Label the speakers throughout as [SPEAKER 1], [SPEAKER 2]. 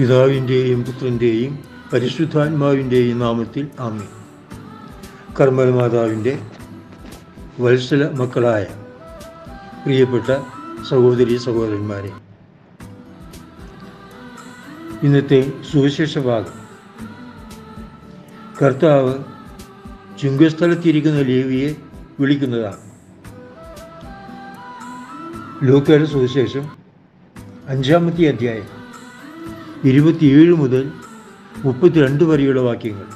[SPEAKER 1] പിതാവിന്റെയും പുത്രന്റെയും പരിശുദ്ധാത്മാവിന്റെയും നാമത്തിൽ ആമി കർമ്മമാതാവിന്റെ വത്സല മക്കളായ പ്രിയപ്പെട്ട സഹോദരി സഹോദരന്മാരെ ഇന്നത്തെ സുവിശേഷ ഭാഗം. കർത്താവ് ചുങ്കസ്ഥലത്തിരിക്കുന്ന ലേവിയെ വിളിക്കുന്നതാണ്. ലൂക്കയുടെ സുവിശേഷം അഞ്ചാമത്തെ അധ്യായം. ഇരുപത്തിയേഴ് മുതൽ മുപ്പത്തിരണ്ട് വരെയുള്ള വാക്യങ്ങൾ.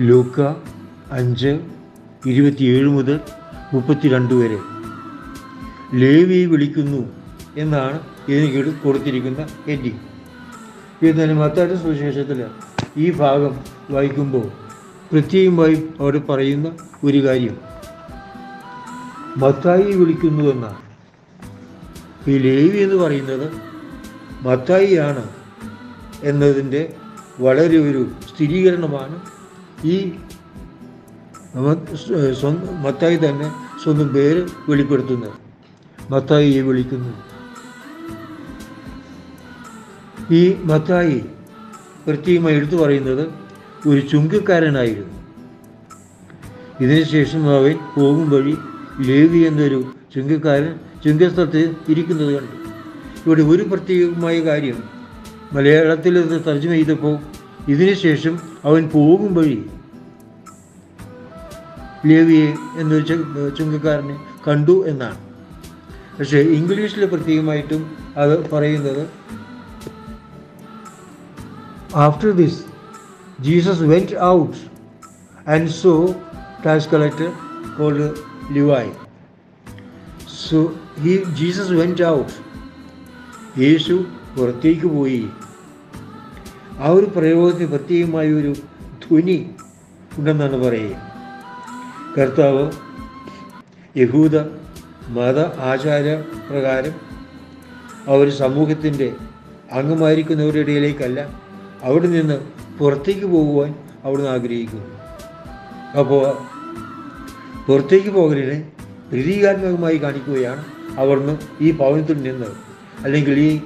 [SPEAKER 1] ലൂക്ക അഞ്ച് ഇരുപത്തിയേഴ് മുതൽ മുപ്പത്തിരണ്ട് വരെ. ലേവി വിളിക്കുന്നു എന്നാണ് ഇതിന് കൊടുത്തിരിക്കുന്ന എൻഡിങ് എന്നാലും മത്താരുടെ സുവിശേഷത്തിൽ ഈ ഭാഗം വായിക്കുമ്പോൾ പ്രത്യേകമായി അവിടെ പറയുന്ന ഒരു കാര്യം. മത്തായി വിളിക്കുന്നു എന്നാണ്. ഈ ലേവി എന്ന് പറയുന്നത് മത്തായിയാണ് എന്നതിന്റെ വളരെ ഒരു സ്ഥിരീകരണമാണ്. ഈ മത്തായി തന്നെ സ്വന്തം പേര് വെളിപ്പെടുത്തുന്നത്. മത്തായിയെ വിളിക്കുന്നു. ഈ മത്തായി പ്രത്യേകമായി എടുത്തു പറയുന്നത് ഒരു ചുങ്കക്കാരനായിരുന്നു. ഇതിനുശേഷം അവൻ പോകും വഴി ലേവി എന്നൊരു ചുങ്കക്കാരൻ ചുങ്കസ്ഥലത്ത് ഇരിക്കുന്നത് കണ്ടു. ഇവിടെ ഒരു പ്രത്യേകമായ കാര്യം. മലയാളത്തിൽ ഇത് തർജമ ചെയ്തപ്പോൾ ഇതിനുശേഷം അവൻ പോകും വഴി ലേവിയെ എന്നൊരു ചുങ്കക്കാരനെ കണ്ടു എന്നാണ്. പക്ഷേ ഇംഗ്ലീഷിൽ പ്രത്യേകമായിട്ടും അത് പറയുന്നത് after this Jesus went out and saw tax collector called Levi so he Jesus went out യേശു പുറത്തേക്ക് പോയി. ആ ഒരു പ്രയോഗത്തിന് പ്രത്യേകമായ ഒരു ധ്വനി ഉണ്ടെന്നാണ് പറയുക. കർത്താവ് യഹൂദ മത ആചാര പ്രകാരം അവർ സമൂഹത്തിന്റെ അംഗമായിരിക്കുന്നവരുടെ ഇടയിലേക്കല്ല അവിടെ നിന്ന് പുറത്തേക്ക് പോകുവാൻ അവിടുന്ന് ആഗ്രഹിക്കുന്നു. അപ്പോൾ പുറത്തേക്ക് പോകലിനെ പ്രതീകാത്മകമായി കാണിക്കുകയാണ് അവിടുന്ന് ഈ ഭവനത്തിൽ നിന്ന് അല്ലെങ്കിൽ ഈ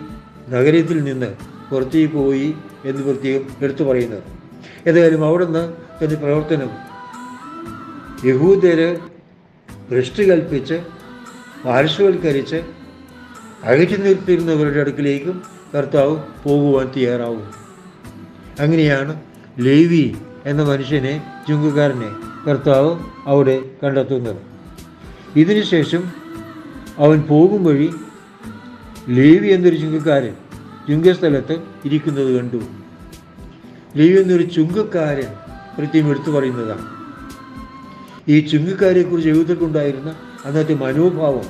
[SPEAKER 1] നഗരത്തിൽ നിന്ന് പുറത്തേക്ക് പോയി എന്ന് പ്രത്യേകം എടുത്തു പറയുന്നത്. ഏതായാലും അവിടുന്ന് എന്റെ പ്രവർത്തനം യഹൂദര് ഭ്രഷ്ട് കൽപ്പിച്ച് പാർശ്വവൽക്കരിച്ച് അകറ്റി നിർത്തിയിരുന്നവരുടെ അടുക്കിലേക്കും കർത്താവ് പോകുവാൻ തയ്യാറാവും. അങ്ങനെയാണ് ലേവി എന്ന മനുഷ്യനെ ചുങ്കുകാരനെ കർത്താവ് അവിടെ കണ്ടെത്തുന്നത്. ഇതിനുശേഷം അവൻ പോകും വഴി ലേവി എന്നൊരു ചുങ്കക്കാരൻ ചുങ്കസ്ഥലത്ത് ഇരിക്കുന്നത് കണ്ടു. ലേവി എന്നൊരു ചുങ്കക്കാരൻ പ്രത്യേകം എടുത്തു പറയുന്നതാണ്. ഈ ചുങ്കക്കാരെക്കുറിച്ച് എഴുതിട്ടുണ്ടായിരുന്ന അന്നത്തെ മനോഭാവം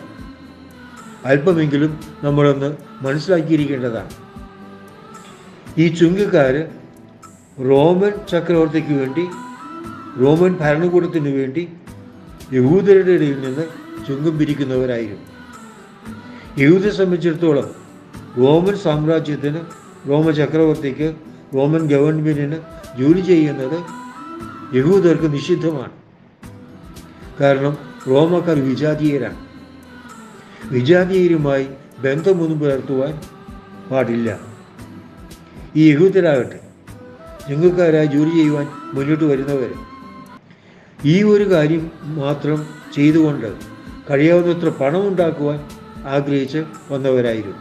[SPEAKER 1] അല്പമെങ്കിലും നമ്മളൊന്ന് മനസ്സിലാക്കിയിരിക്കേണ്ടതാണ്. ഈ ചുങ്കക്കാർ റോമൻ ചക്രവർത്തിക്ക് വേണ്ടി റോമൻ ഭരണകൂടത്തിന് വേണ്ടി യഹൂദരുടെ ഇടയിൽ നിന്ന് ചുങ്കം പിരിക്കുന്നവരായിരുന്നു. യഹൂദയെ സംബന്ധിച്ചിടത്തോളം റോമൻ സാമ്രാജ്യത്തിന് റോമ ചക്രവർത്തിക്ക് റോമൻ ഗവൺമെന്റിന് ജോലി ചെയ്യുന്നത് യഹൂദർക്ക് നിഷിദ്ധമാണ്. കാരണം റോമക്കാർ വിജാതീയരാണ്. വിജാതീയരുമായി ബന്ധമൊന്നും പുലർത്തുവാൻ പാടില്ല. ഈ യഹൂദരാകട്ടെ ഞങ്ങൾക്കാരായി ജോലി ചെയ്യുവാൻ മുന്നോട്ട് വരുന്നവർ ഈ ഒരു കാര്യം മാത്രം ചെയ്തുകൊണ്ട് കഴിയാവുന്നത്ര പണം പണമുണ്ടാക്കുവാൻ ആഗ്രഹിച്ച് വന്നവരായിരുന്നു.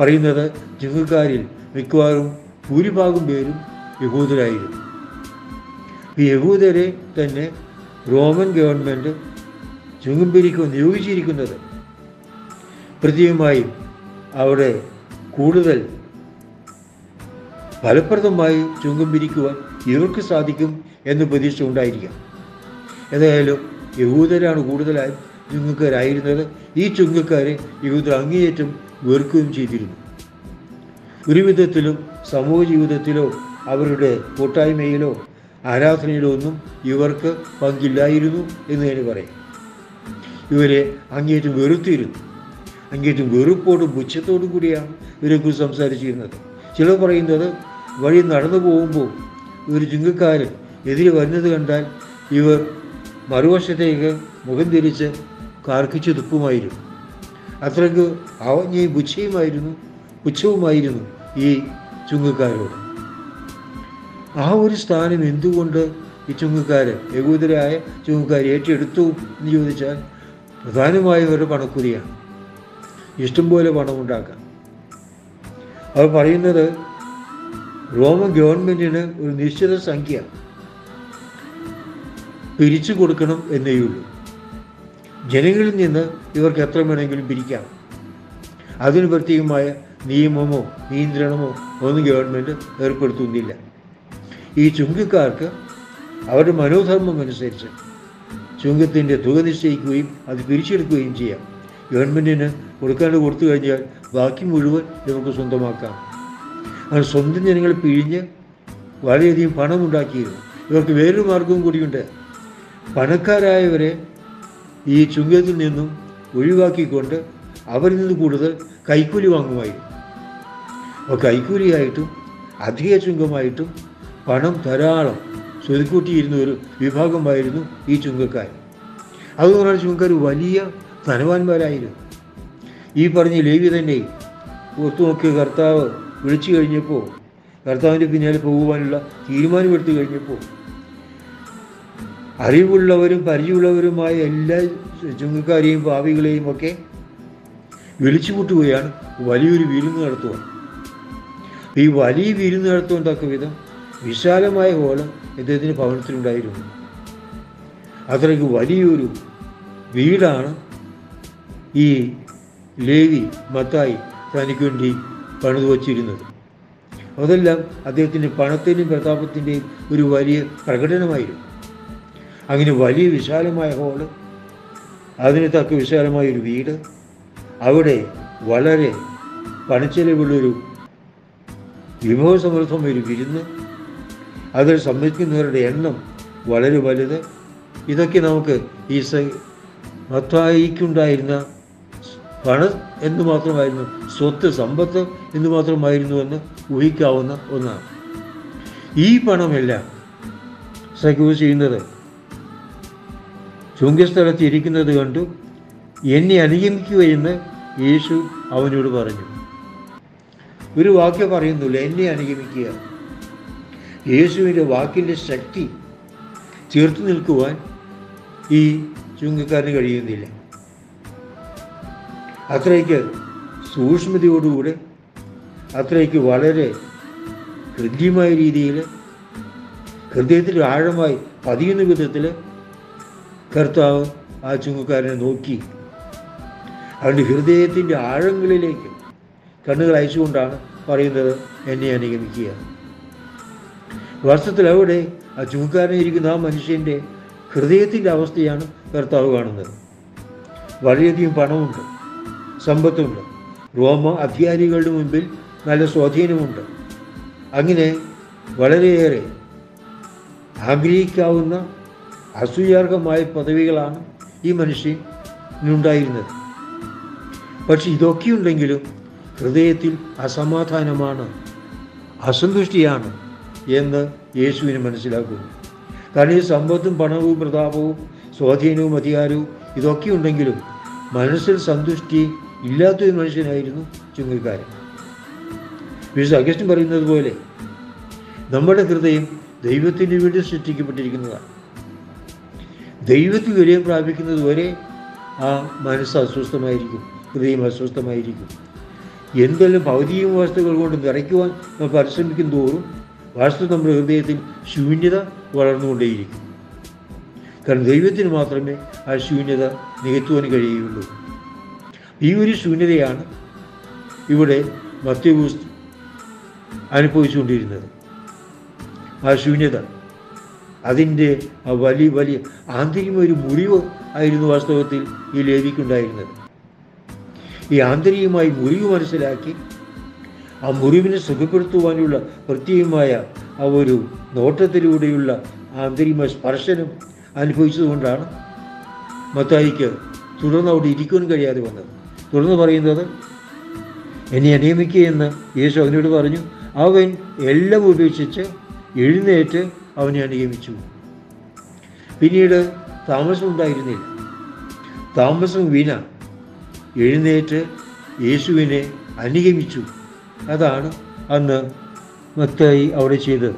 [SPEAKER 1] പറയുന്നത് ജിഹുകാരിൽ മിക്കവാറും ഭൂരിഭാഗം പേരും യഹൂദരായിരുന്നു. ഈ യഹൂദരെ തന്നെ റോമൻ ഗവൺമെന്റ് ചുങ്കംപിരിക്കുവാൻ നിയോഗിച്ചിരിക്കുന്നത്. പ്രതിയുമായും അവിടെ കൂടുതൽ ഫലപ്രദമായി ചുങ്കം പിരിക്കുവാൻ ഇവർക്ക് സാധിക്കും എന്ന് പ്രതീക്ഷ ഉണ്ടായിരിക്കാം. ഏതായാലും യഹൂദരാണ് കൂടുതലായി ചുങ്കക്കാരായിരുന്നത് ഈ ചുങ്കക്കാരെ യഹൂദർ അങ്ങേയറ്റം വെറുക്കുകയും ചെയ്തിരുന്നു. ഒരുവിധത്തിലും സമൂഹ ജീവിതത്തിലോ അവരുടെ കൂട്ടായ്മയിലോ ആരാധനയിലോ ഒന്നും ഇവർക്ക് പങ്കില്ലായിരുന്നു എന്ന് തന്നെ പറയും. ഇവരെ അങ്ങേറ്റം വെറുത്തിരുന്നു. അങ്ങേറ്റം വെറുപ്പോടും പുച്ഛത്തോടും കൂടിയാണ് ഇവരെക്കുറിച്ച് സംസാരിച്ചിരുന്നത്. ചിലർ പറയുന്നത് വഴി നടന്നു പോകുമ്പോൾ ഒരു ചുങ്കക്കാരൻ എതിരെ വരുന്നത് കണ്ടാൽ ഇവർ മറുവശത്തേക്ക് മുഖം തിരിച്ച് കാർക്കിച്ച് തുപ്പുമായിരുന്നു. അത്രയ്ക്ക് അവജ്ഞയും പുച്ഛയുമായിരുന്നു പുച്ഛവുമായിരുന്നു ഈ ചുങ്കക്കാരോട്. ആ ഒരു സ്ഥാനം എന്തുകൊണ്ട് ഈ ചുങ്കക്കാർ യഹൂദരായ ചുങ്കക്കാർ ഏറ്റെടുത്തു എന്ന് ചോദിച്ചാൽ പ്രധാനമായും അവരുടെ പണക്കുതിയാണ് ഇഷ്ടംപോലെ പണമുണ്ടാക്കാം. അവർ പറയുന്നത് റോമൻ ഗവൺമെന്റിന് ഒരു നിശ്ചിത സംഖ്യ പിരിച്ചു കൊടുക്കണം എന്നേ ഉള്ളൂ ജനങ്ങളിൽ നിന്ന് ഇവർക്ക് എത്ര വേണമെങ്കിലും പിരിക്കാം. അതിന് പ്രത്യേകമായ നിയമമോ നിയന്ത്രണമോ ഒന്നും ഗവൺമെന്റ് ഏർപ്പെടുത്തുന്നില്ല. ഈ ചുങ്കക്കാർക്ക് അവരുടെ മനോധർമ്മം അനുസരിച്ച് ചുങ്കത്തിന്റെ തുക നിശ്ചയിക്കുകയും അത് പിരിച്ചെടുക്കുകയും ചെയ്യാം. ഗവൺമെന്റിന് കൊടുക്കാണ്ട് കൊടുത്തു കഴിഞ്ഞാൽ ബാക്കി മുഴുവൻ ഇവർക്ക് സ്വന്തമാക്കാം. അങ്ങനെ സ്വന്തം ജനങ്ങൾ പിഴിഞ്ഞ് വളരെയധികം പണമുണ്ടാക്കിയിരുന്നു. ഇവർക്ക് വേറൊരു മാർഗവും കൂടിയുണ്ട്. പണക്കാരായവരെ ഈ ചുങ്കത്തിൽ നിന്നും ഒഴിവാക്കിക്കൊണ്ട് അവരിൽ നിന്ന് കൂടുതൽ കൈക്കൂലി വാങ്ങുമായിരുന്നു. അപ്പോൾ കൈക്കൂലിയായിട്ടും അധിക ചുങ്കമായിട്ടും പണം ധാരാളം സ്വരുക്കൂട്ടിയിരുന്ന ഒരു വിഭാഗമായിരുന്നു ഈ ചുങ്കക്കാർ. അതുകൊണ്ടാണ് ചുങ്കക്കാർ വലിയ ധനവാന്മാരായിരുന്നു. ഈ പറഞ്ഞ ലേവി തന്നെ ഓർത്തു നോക്കിയ കർത്താവ് വിളിച്ചു കഴിഞ്ഞപ്പോൾ കർത്താവിന്റെ പിന്നാലെ പോകുവാനുള്ള തീരുമാനമെടുത്തു കഴിഞ്ഞപ്പോൾ അറിവുള്ളവരും പരിചയമുള്ളവരുമായ എല്ലാ ചുങ്കക്കാരെയും ഭാവികളെയും ഒക്കെ വിളിച്ചു കൂട്ടുകയാണ് വലിയൊരു വിരുന്ന് നടത്തുവാൻ ഈ വലിയ വിരുന്ന് നടത്തുവാൻ തക്ക വിധം വിശാലമായ ഹോളം ഇദ്ദേഹത്തിന്റെ ഭവനത്തിലുണ്ടായിരുന്നു. അത്രയ്ക്ക് വലിയൊരു വീടാണ് ഈ ലേവി മത്തായി തനിക്ക് വേണ്ടി പണിതു വച്ചിരുന്നത്. അതെല്ലാം അദ്ദേഹത്തിന്റെ പണത്തിന്റെയും പ്രതാപത്തിന്റെയും ഒരു വലിയ പ്രകടനമായിരുന്നു. അങ്ങനെ വലിയ വിശാലമായ ഹോൾ അതിന് തക്ക വിശാലമായ ഒരു വീട് അവിടെ വളരെ പണച്ചെലവുള്ളൊരു വിഭവസമൃദ്ധം ഒരു വിരുന്ന് അതിൽ സംബന്ധിക്കുന്നവരുടെ എണ്ണം വളരെ വലുത്. ഇതൊക്കെ നമുക്ക് ഈ മത്തായിക്കുണ്ടായിരുന്ന പണം എന്ന് മാത്രമായിരുന്നു സ്വത്ത് സമ്പത്ത് എന്ന് മാത്രമായിരുന്നു എന്ന് ഊഹിക്കാവുന്ന ഒന്നാണ്. ഈ പണമെല്ലാം സഖ്യൂസ് ചെയ്യുന്നത് ചുങ്കസ്ഥലത്ത് ഇരിക്കുന്നത് കണ്ടു എന്നെ അനുഗമിക്കുകയെന്ന് യേശു അവനോട് പറഞ്ഞു. ഒരു വാക്യം പറയുന്നില്ല എന്നെ അനുഗമിക്കുക. യേശുവിന്റെ വാക്കിന്റെ ശക്തി ചേർത്ത് നിൽക്കുവാൻ ഈ ചുങ്കക്കാരന് കഴിയുന്നില്ല. അത്രയ്ക്ക് സൂക്ഷ്മതയോടുകൂടെ അത്രയ്ക്ക് വളരെ ഹൃദ്യമായ രീതിയിൽ ഹൃദയത്തിൽ ആഴമായി പതിയുന്ന വിധത്തിൽ കർത്താവ് ആ ചുങ്കക്കാരനെ നോക്കി. അവന്റെ ഹൃദയത്തിന്റെ ആഴങ്ങളിലേക്ക് കണ്ണുകൾ അയച്ചുകൊണ്ടാണ് പറയുന്നത് എന്നെ അനുഗമിക്കുക. വർഷത്തിൽ അവിടെ ആ ചുങ്കക്കാരനെ ഇരിക്കുന്ന ആ മനുഷ്യന്റെ ഹൃദയത്തിന്റെ അവസ്ഥയാണ് കർത്താവ് കാണുന്നത്. വളരെയധികം പണമുണ്ട് സമ്പത്തുണ്ട്. റോമ അധികാരികളുടെ മുമ്പിൽ നല്ല സ്വാധീനമുണ്ട്. അങ്ങനെ വളരെയേറെ ആഗ്രഹിക്കാവുന്ന അസൂയാർഹമായ പദവികളാണ് ഈ മനുഷ്യനുണ്ടായിരുന്നത് പക്ഷെ ഇതൊക്കെയുണ്ടെങ്കിലും ഹൃദയത്തിൽ അസമാധാനമാണ് അസന്തുഷ്ടിയാണ് എന്ന് യേശുവിന് മനസ്സിലാക്കുന്നു കാരണം ഈ സമ്പത്തും പണവും പ്രതാപവും സ്വാധീനവും അധികാരവും ഇതൊക്കെ ഉണ്ടെങ്കിലും മനസ്സിൽ സന്തുഷ്ടി ഇല്ലാത്തൊരു മനുഷ്യനായിരുന്നു ചുങ്കക്കാരൻ. വിശുദ്ധ അഗസ്റ്റിൻ പറയുന്നത് പോലെ നമ്മുടെ ഹൃദയം ദൈവത്തിന് വേണ്ടി സൃഷ്ടിക്കപ്പെട്ടിരിക്കുന്നതാണ്. ദൈവത്തിൽ വിജയം പ്രാപിക്കുന്നത് വരെ ആ മനസ്സ് അസ്വസ്ഥമായിരിക്കും ഹൃദയം അസ്വസ്ഥമായിരിക്കും. എന്തെല്ലാം ഭൗതിക വസ്തുക്കൾ കൊണ്ട് നിറയ്ക്കുവാൻ നമ്മൾ പരിശ്രമിക്കും തോറും വാസ്തു നമ്മുടെ ഹൃദയത്തിൽ ശൂന്യത വളർന്നുകൊണ്ടേയിരിക്കും. കാരണം ദൈവത്തിന് മാത്രമേ ആ ശൂന്യത നികത്തുവാൻ കഴിയുകയുള്ളൂ. ഈ ഒരു ശൂന്യതയാണ് ഇവിടെ മത്യവൂസ് അനുഭവിച്ചുകൊണ്ടിരുന്നത്. ആ ശൂന്യത അതിന്റെ വലിയ വലിയ ആന്തരിക ഒരു മുറിവ് ആയിരുന്നു വാസ്തവത്തിൽ ഈ ലേവിക്കുണ്ടായിരുന്നത്. ഈ ആന്തരികമായി മുറിവ് മനസ്സിലാക്കി ആ മുറിവിനെ സുഖപ്പെടുത്തുവാനുള്ള പ്രത്യേകമായ ആ ഒരു നോട്ടത്തിലൂടെയുള്ള ആന്തരികമായ സ്പർശനം അനുഭവിച്ചതുകൊണ്ടാണ് മത്തായിക്ക് തുടർന്ന് അവിടെ ഇരിക്കുവാൻ കഴിയാതെ വന്നത്. തുടർന്ന് പറയുന്നത് എന്നെ നിയമിക്കുകയെന്ന് യേശു അവനോട് പറഞ്ഞു അവൻ എല്ലാം ഉപേക്ഷിച്ച് എഴുന്നേറ്റ് അവനെ അനുഗമിച്ചു പിന്നീട് താമസം ഉണ്ടായിരുന്നില്ല. താമസം വിന എഴുന്നേറ്റ് യേശുവിനെ അനുഗമിച്ചു. അതാണ് അന്ന് മത്തായി അവിടെ ചെയ്തത്.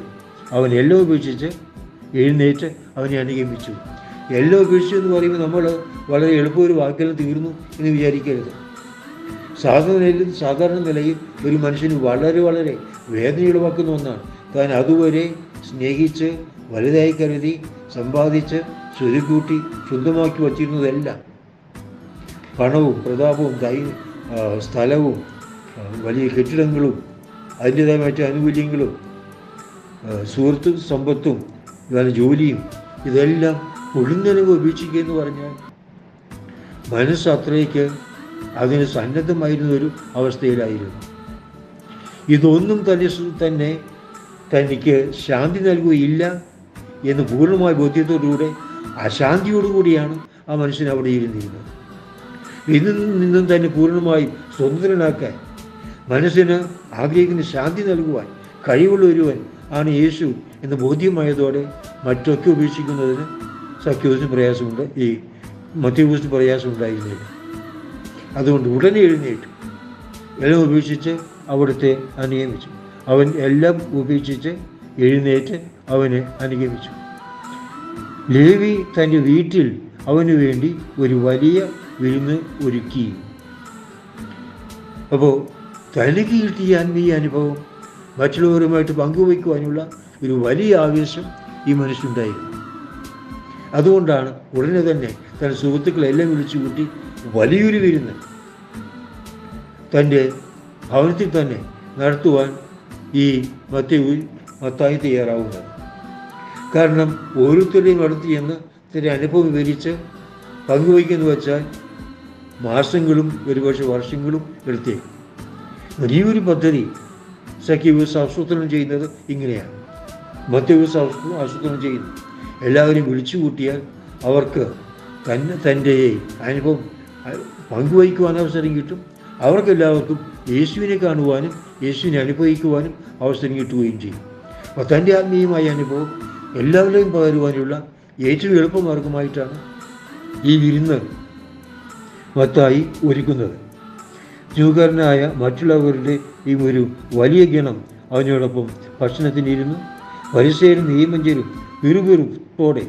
[SPEAKER 1] അവൻ എല്ലാം ഉപേക്ഷിച്ച് എഴുന്നേറ്റ് അവനെ അനുഗമിച്ചു. എല്ലാം ഉപേക്ഷിച്ചു എന്ന് പറയുമ്പോൾ നമ്മൾ വളരെ എളുപ്പമൊരു വാക്കെല്ലാം തീർന്നു എന്ന് വിചാരിക്കരുത്. സാധാരണ നിലയിൽ സാധാരണ നിലയിൽ ഒരു മനുഷ്യന് വളരെ വളരെ വേദനയുളവാക്കുന്ന ഒന്നാണ്. താൻ അതുവരെ സ്നേഹിച്ച് വലുതായി കരുതി സമ്പാദിച്ച് സ്വരുക്കൂട്ടി ശുദ്ധമാക്കി വച്ചിരുന്നതെല്ലാം പണവും പ്രതാപവും തൈ സ്ഥലവും വലിയ കെട്ടിടങ്ങളും അതിന്റെതായ മറ്റു ആനുകൂല്യങ്ങളും സുഹൃത്തും സമ്പത്തും ഇതാണ് ജോലിയും ഇതെല്ലാം ഒളിഞ്ഞനവ് ഉപേക്ഷിക്കുക എന്ന് പറഞ്ഞാൽ മനസ്സ് അത്രയ്ക്ക് അതിന് സന്നദ്ധമായിരുന്ന ഒരു അവസ്ഥയിലായിരുന്നു. ഇതൊന്നും തന്നെ തന്നെ തനിക്ക് ശാന്തി നൽകുകയില്ല എന്ന് പൂർണമായ ബോധ്യത്തോടുകൂടെ അശാന്തിയോടുകൂടിയാണ് ആ മനുഷ്യൻ അവിടെ ഇരുന്നിരുന്നത്. ഇതിൽ നിന്നും തന്നെ പൂർണമായി സ്വതന്ത്രനാക്കാൻ മനസ്സിന് ആഗ്രഹിക്കുന്ന ശാന്തി നൽകുവാൻ കഴിവുള്ള ഒരുവൻ ആണ് യേശു എന്ന് ബോധ്യമായതോടെ മറ്റൊക്കെ ഉപേക്ഷിക്കുന്നതിന് സഖ്യോസിന് പ്രയാസമുണ്ട്. ഈ മധ്യൂസിന് പ്രയാസമുണ്ടായിരുന്നില്ല. അതുകൊണ്ട് ഉടനെ എഴുന്നേറ്റ്. എല്ലാം ഉപേക്ഷിച്ച് അവിടുത്തെ അനുഗമിച്ചു അവൻ എല്ലാം ഉപേക്ഷിച്ച് എഴുന്നേറ്റ് അവനെ അനുഗമിച്ചു. ലേവി തന്റെ വീട്ടിൽ അവന് വേണ്ടി ഒരു വലിയ വിരുന്ന് ഒരുക്കി. അപ്പോൾ തനിക്ക് കിട്ടിയ ആത്മീയ അനുഭവം മറ്റുള്ളവരുമായിട്ട് പങ്കുവയ്ക്കുവാനുള്ള ഒരു വലിയ ആവേശം ഈ മനുഷ്യനുണ്ടായിരുന്നു. അതുകൊണ്ടാണ് ഉടനെ തന്നെ തന്റെ സുഹൃത്തുക്കളെല്ലാം വിളിച്ചു കൂട്ടി വലിയൊരു വിരുന്ന് തന്റെ ഭവനത്തിൽ തന്നെ നടത്തുവാൻ ഈ മത്തി മത്തായി തയ്യാറാവുന്നത് കാരണം ഓരോരുത്തരുടെയും അടുത്ത് ചെന്ന് തന്റെ അനുഭവം വിവരിച്ച് പങ്കുവയ്ക്കുന്നു വെച്ചാൽ മാസങ്ങളും ഒരുപക്ഷെ വർഷങ്ങളും എടുത്തേക്കും ഒരു പദ്ധതി സഖ്യവ്യൂസ് ആസൂത്രണം ചെയ്യുന്നത് ഇങ്ങനെയാണ്. മധ്യവ്യൂസ് ആസൂത്രണം ചെയ്യുന്നു. എല്ലാവരും വിളിച്ചു കൂട്ടിയാൽ അവർക്ക് തന്നെ തന്റെ അനുഭവം പങ്കുവയ്ക്കുവാൻ അവസരം കിട്ടും. അവർക്കെല്ലാവർക്കും യേശുവിനെ കാണുവാനും യേശുവിനെ അനുഭവിക്കുവാനും അവസരം കിട്ടുകയും ചെയ്യും. അപ്പോൾ തന്റെ ആത്മീയമായ അനുഭവം എല്ലാവരെയും പകരുവാനുള്ള ഏറ്റവും എളുപ്പമാർഗമായിട്ടാണ് ഈ വിരുന്ന് മത്തായി ഒരുക്കുന്നത്. ജൂകാരനായ മറ്റുള്ളവരുടെ ഈ ഒരു വലിയ ഗണം അവനോടൊപ്പം ഭക്ഷണത്തിനിരുന്നു പരിസരും നിയമഞ്ചരും വിറുവിറുപ്പോടെ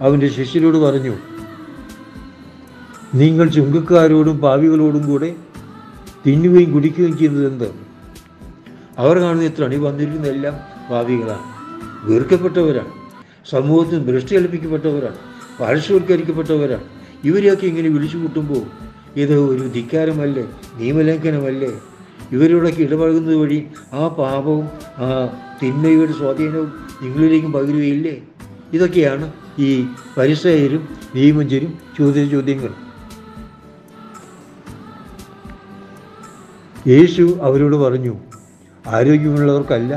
[SPEAKER 1] അവന്റെ ശിഷ്യരോട് പറഞ്ഞു നിങ്ങൾ ചുങ്കക്കാരോടും പാവികളോടും കൂടെ തിന്നുകയും കുടിക്കുകയും ചെയ്യുന്നത് എന്ത്? അവർ കാണുന്ന വന്നിരിക്കുന്ന എല്ലാം പാവികളാണ് വീർക്കപ്പെട്ടവരാണ് സമൂഹത്തിൽ ദൃഷ്ടി കൽപ്പിക്കപ്പെട്ടവരാണ് പാർശ്വവൽക്കരിക്കപ്പെട്ടവരാണ് ഇവരെയൊക്കെ ഇങ്ങനെ വിളിച്ചു കൂട്ടുമ്പോൾ ഇത് ഒരു ധിക്കാരമല്ലേ? നിയമലംഘനമല്ലേ? ഇവരോടൊക്കെ ഇടപഴകുന്നത് വഴി ആ പാപവും ആ തിന്മയുടെ സ്വാധീനവും നിങ്ങളിലേക്കും പകരുകയില്ലേ? ഇതൊക്കെയാണ് ഈ പരിസയരും നിയമജരും ചോദ്യ ചോദ്യങ്ങൾ. യേശു അവരോട് പറഞ്ഞു ആരോഗ്യമുള്ളവർക്കല്ല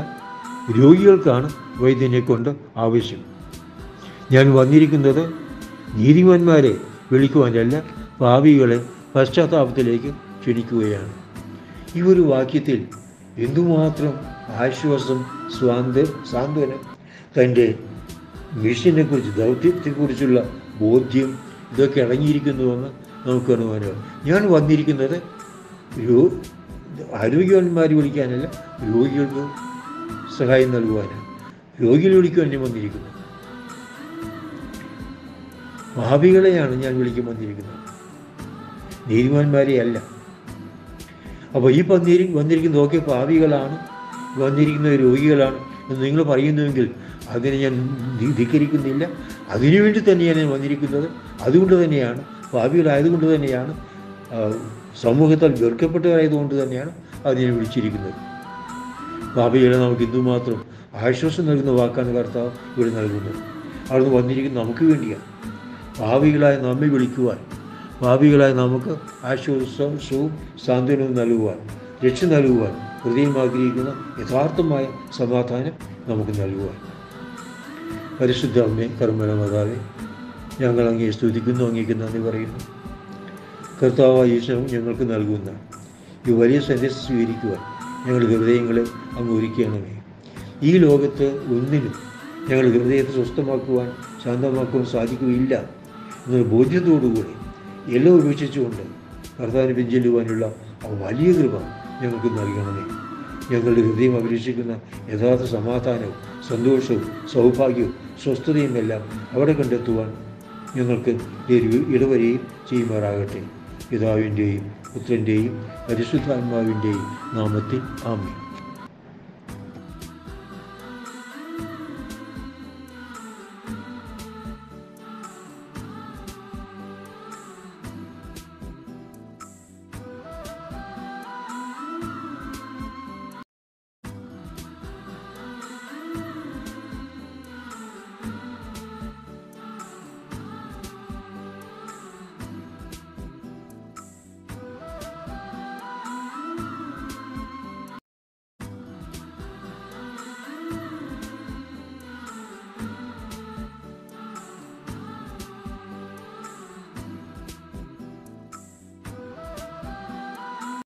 [SPEAKER 1] രോഗികൾക്കാണ് വൈദ്യനെ കൊണ്ട് ആവശ്യം. ഞാൻ വന്നിരിക്കുന്നത് നീതിമാന്മാരെ വിളിക്കുവാനല്ല പാപികളെ പശ്ചാത്താപത്തിലേക്ക് ക്ഷണിക്കുകയാണ്. ഈ ഒരു വാക്യത്തിൽ എന്തുമാത്രം ആശ്വാസം സ്വാന്ത സാന്ത്വനം തന്റെ മിഷനെക്കുറിച്ച് ദൗത്യത്തെക്കുറിച്ചുള്ള ബോധ്യം ഇതൊക്കെ അടങ്ങിയിരിക്കുന്നുവെന്ന് അനുമാനമാണ് ഞാൻ വന്നിരിക്കുന്നത് രോ ആരോഗ്യവാന്മാർ വിളിക്കാനല്ല രോഗികൾക്ക് സഹായം നൽകുവാനാണ്. രോഗികൾ വിളിക്കുവാൻ ഞാൻ വന്നിരിക്കുന്നു. ഭാവികളെയാണ് ഞാൻ വിളിക്കാൻ വന്നിരിക്കുന്നത്. നീതിമാന്മാരെ അല്ല അപ്പോൾ ഈ പന്നീരി വന്നിരിക്കുന്ന ഒക്കെ പാവികളാണ് വന്നിരിക്കുന്ന രോഗികളാണ് എന്ന് നിങ്ങൾ പറയുന്നുവെങ്കിൽ അതിനെ ഞാൻ ധിക്കരിക്കുന്നില്ല. അതിനുവേണ്ടി തന്നെയാണ് ഞാൻ വന്നിരിക്കുന്നത്. അതുകൊണ്ട് തന്നെയാണ് പാവികളായതുകൊണ്ട് തന്നെയാണ് സമൂഹത്താൽ വെറുക്കപ്പെട്ടവരായതുകൊണ്ട് തന്നെയാണ് അതിനെ വിളിച്ചിരിക്കുന്നത്. ഭാവിയിലെ നമുക്ക് എന്തുമാത്രം ആശ്വാസം നൽകുന്ന വാക്കാണ് കർത്താവ് ഇവിടെ നൽകുന്നത്. അവിടുന്ന് വന്നിരിക്കുന്നത് നമുക്ക് വേണ്ടിയാണ്. ഭാവികളായ നമ്മെ വിളിക്കുവാൻ ഭാവികളായ നമുക്ക് ആശ്വാസവും സാന്ത്വനവും നൽകുവാൻ രക്ഷ നൽകുവാൻ ഹൃദയം ആഗ്രഹിക്കുന്ന യഥാർത്ഥമായ സമാധാനം നമുക്ക് നൽകുവാൻ. പരിശുദ്ധ അമ്മേ കർമ്മനമാതാവേ ഞങ്ങൾ അങ്ങേ സ്തുതിക്കുന്നു അങ്ങേക്ക് നന്ദി പറയുന്നു. കർത്താവായ ഈശ്വരം ഞങ്ങൾക്ക് നൽകുന്ന ഈ വലിയ സന്ദേശം സ്വീകരിക്കുവാൻ ഞങ്ങളുടെ ഹൃദയങ്ങളെ അങ്ങ് ഒരുക്കണമേ ഈ ലോകത്ത് ഒന്നിനും ഞങ്ങളുടെ ഹൃദയത്തെ സ്വസ്ഥമാക്കുവാൻ ശാന്തമാക്കുവാൻ സാധിക്കുകയില്ല എന്നൊരു ബോധ്യത്തോടുകൂടി എല്ലാം ഉപേക്ഷിച്ചുകൊണ്ട് കർത്താവിനെ പിഞ്ചെല്ലുവാനുള്ള ആ വലിയ കൃപ ഞങ്ങൾക്ക് നൽകണമേ. ഞങ്ങളുടെ ഹൃദയം അഭിലഷിക്കുന്ന യഥാർത്ഥ സമാധാനവും സന്തോഷവും സൗഭാഗ്യവും സ്വസ്ഥതയും എല്ലാം അവിടെ കണ്ടെത്തുവാൻ ഞങ്ങൾക്ക് ഇടവരെയും ചെയ്യുമാറാകട്ടെ. പിതാവിന്റെയും പുത്രന്റെയും പരിശുദ്ധാത്മാവിന്റെയും നാമത്തിൽ ആമേ